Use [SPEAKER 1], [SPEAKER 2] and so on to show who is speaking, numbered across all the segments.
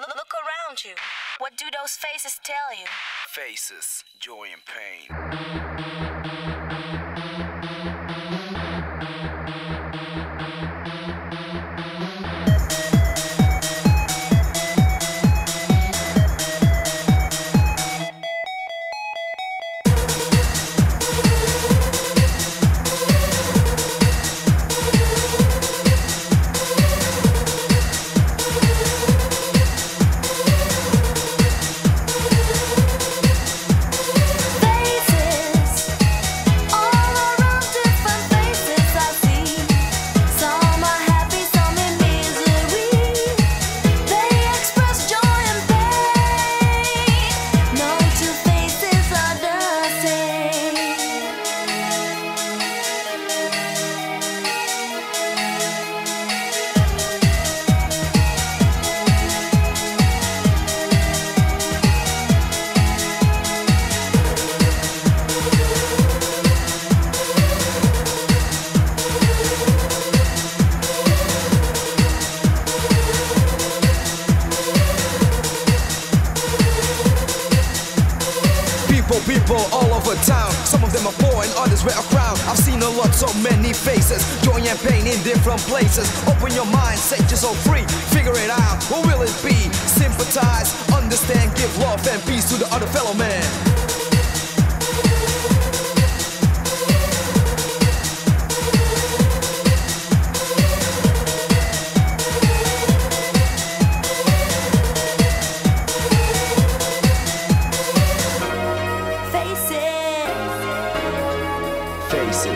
[SPEAKER 1] Look, around you. What do those faces tell you?
[SPEAKER 2] Faces, joy and pain.
[SPEAKER 3] People, people all over town. Some of them are poor and others wear a crown. I've seen a lot, so many faces. Joy and pain in different places. Open your mind, set yourself free. Figure it out. What will it be? Sympathize, understand, give love and peace to the other fellow man.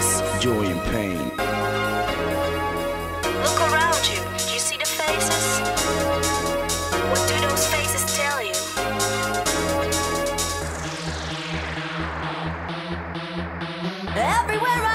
[SPEAKER 1] Faces,
[SPEAKER 2] joy and pain.
[SPEAKER 1] Look around you. Do you see the faces? What do those faces tell you? Everywhere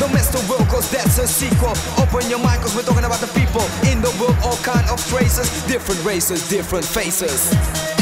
[SPEAKER 3] Don't mess the world, cause that's a sequel. Open your mind, cause we're talking about the people. In the world, all kind of traces. Different races, different faces.